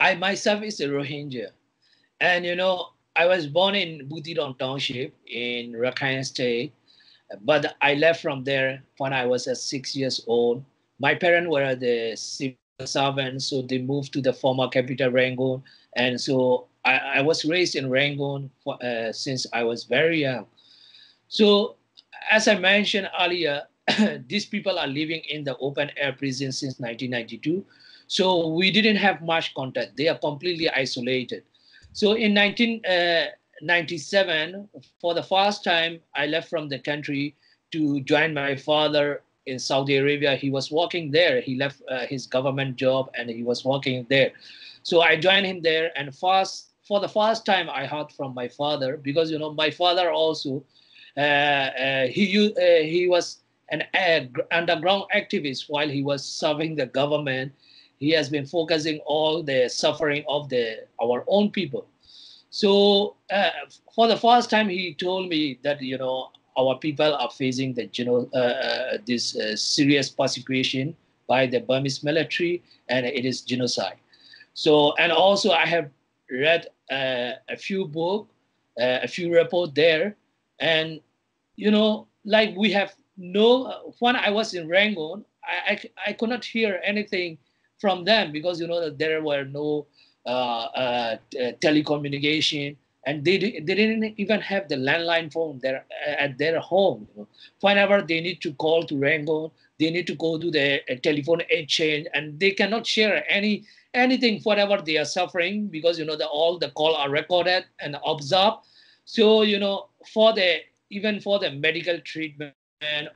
I myself is a Rohingya. And, you know, I was born in Buthidaung Township in Rakhine State, but I left from there when I was uh, six years old. My parents were the civil servants, so they moved to the former capital, Rangoon. And so I, I was raised in Rangoon for, uh, since I was very young. So, as I mentioned earlier, these people are living in the open air prison since 1992. So we didn't have much contact. They are completely isolated. So in 1997, uh, for the first time, I left from the country to join my father in Saudi Arabia. He was working there. He left uh, his government job and he was working there. So I joined him there. And first, for the first time, I heard from my father because you know my father also uh, uh, he uh, he was an underground activist while he was serving the government. He has been focusing all the suffering of the our own people. So uh, for the first time, he told me that you know our people are facing the you know uh, uh, this uh, serious persecution by the Burmese military, and it is genocide. So and also I have read uh, a few book, uh, a few report there, and you know like we have no, when I was in Rangoon, I, I, I, could not hear anything from them because, you know, that there were no uh, uh, telecommunication and they, they didn't even have the landline phone there at their home. You know. Whenever they need to call to Rangoon, they need to go to the uh, telephone exchange and they cannot share any anything whatever they are suffering because you know the, all the call are recorded and observed so you know for the even for the medical treatment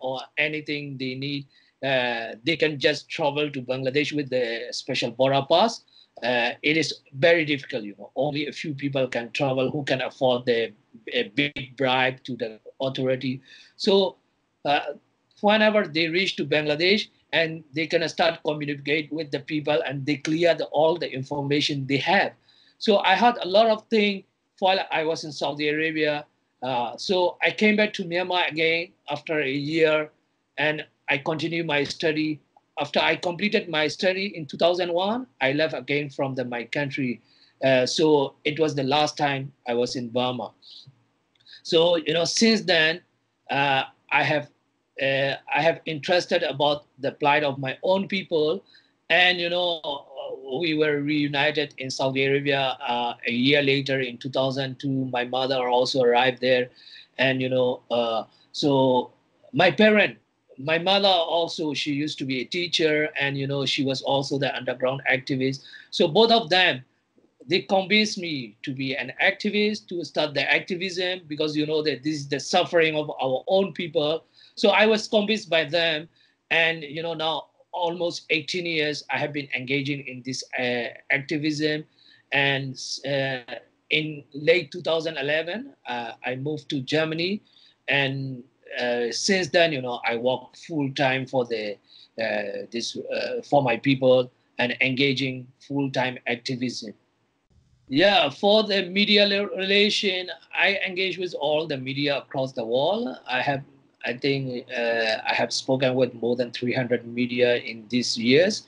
or anything they need, uh, they can just travel to Bangladesh with the special Bora pass. Uh, it is very difficult, you know. Only a few people can travel who can afford the a big bribe to the authority. So uh, whenever they reach to Bangladesh and they can start communicate with the people and they clear the, all the information they have. So I had a lot of things while I was in Saudi Arabia uh, so I came back to Myanmar again after a year and I continued my study. After I completed my study in 2001, I left again from the, my country. Uh, so it was the last time I was in Burma. So, you know, since then, uh, I have uh, I have interested about the plight of my own people. And, you know, we were reunited in Saudi Arabia uh, a year later in 2002. My mother also arrived there, and you know, uh, so my parent, my mother also, she used to be a teacher, and you know, she was also the underground activist. So both of them, they convinced me to be an activist, to start the activism because you know that this is the suffering of our own people. So I was convinced by them, and you know now almost 18 years, I have been engaging in this uh, activism. And uh, in late 2011, uh, I moved to Germany. And uh, since then, you know, I work full time for the uh, this uh, for my people and engaging full time activism. Yeah, for the media relation, I engage with all the media across the world. I have I think uh, I have spoken with more than 300 media in these years,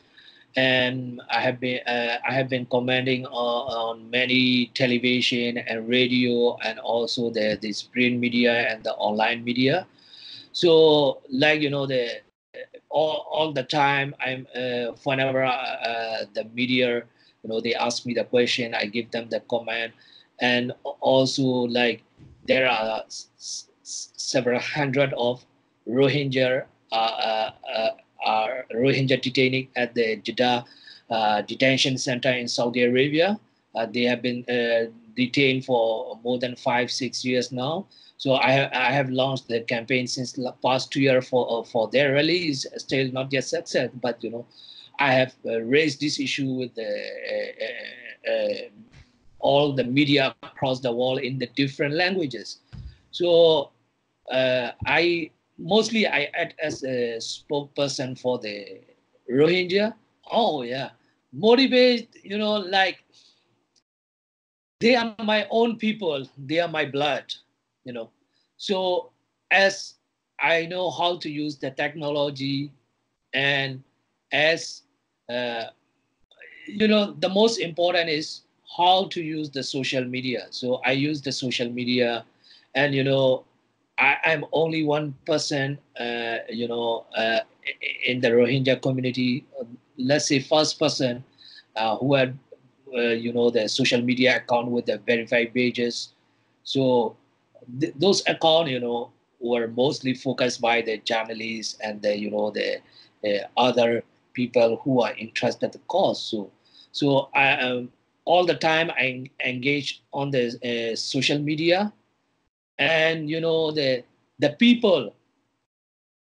and I have been uh, I have been commenting on, on, many television and radio, and also the the print media and the online media. So, like you know, the all, all the time I'm uh, whenever uh, the media, you know, they ask me the question, I give them the comment, and also like there are several hundred of Rohingya uh, uh, uh, are Rohingya detained at the Jeddah detention center in Saudi Arabia. they have been detained for more than five, six years now. So I, I have launched the campaign since the past two years for for their release. Still not yet success, but you know, I have uh, raised this issue with the, uh, uh, all the media across the world in the different languages. So uh, I mostly I act as a spokesperson for the Rohingya. Oh yeah, motivate. You know, like they are my own people. They are my blood. You know, so as I know how to use the technology, and as uh, you know, the most important is how to use the social media. So I use the social media, and you know, I, am only one person, uh, you know, uh, in the Rohingya community. Let's say first person uh, who had, uh, you know, the social media account with the verified pages. So th- those account, you know, were mostly focused by the journalists and the, you know, the other people who are interested in the cause. So, so I um, all the time I engage on the uh, social media and you know the the people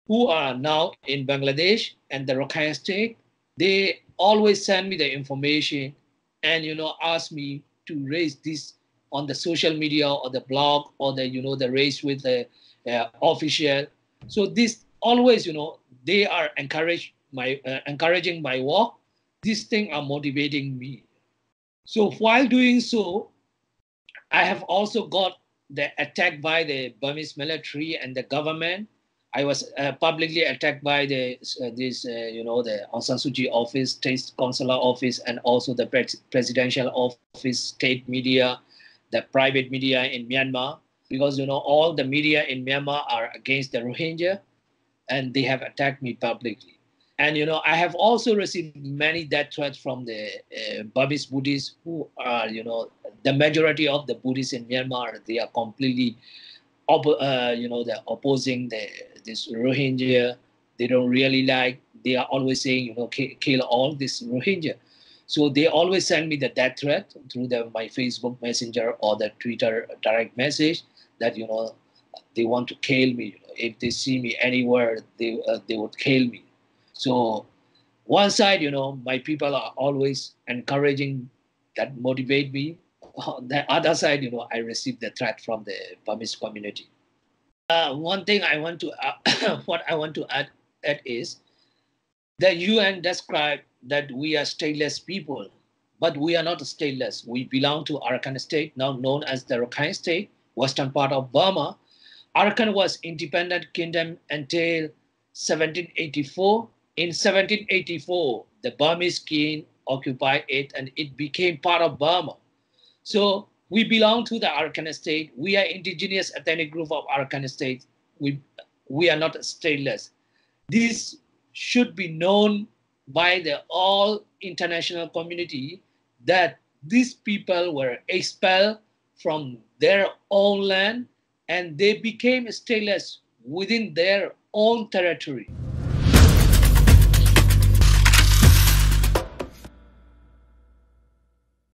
who are now in Bangladesh and the Rakhine state, they always send me the information and you know ask me to raise this on the social media or the blog or the you know the race with the uh, official. So this always you know they are encourage my uh, encouraging my work. These things are motivating me. So while doing so, I have also got the attack by the Burmese military and the government. I was uh, publicly attacked by the uh, this uh, you know the Aung San Suu Kyi office, state counsellor office, and also the presidential office, state media, the private media in Myanmar, because you know all the media in Myanmar are against the Rohingya, and they have attacked me publicly. And you know, I have also received many death threats from the uh, Burmese Buddhists who are, you know, the majority of the Buddhists in Myanmar. They are completely, uh, you know, they're opposing the this Rohingya. They don't really like. They are always saying, you know, kill all this Rohingya. So they always send me the death threat through the, my Facebook Messenger or the Twitter direct message that you know they want to kill me. If they see me anywhere, they uh, they would kill me. So one side, you know, my people are always encouraging that motivate me. On the other side, you know, I received the threat from the Burmese community. Uh, one thing I want to, uh, what I want to add, add is, the UN described that we are stateless people, but we are not stateless. We belong to Arakan state, now known as the Rakhine state, western part of Burma. Arakan was independent kingdom until 1784 in 1784, the Burmese king occupied it and it became part of Burma. So we belong to the Arakan state. We are indigenous ethnic group of Arakan state. We, we are not stateless. This should be known by the all international community that these people were expelled from their own land and they became stateless within their own territory.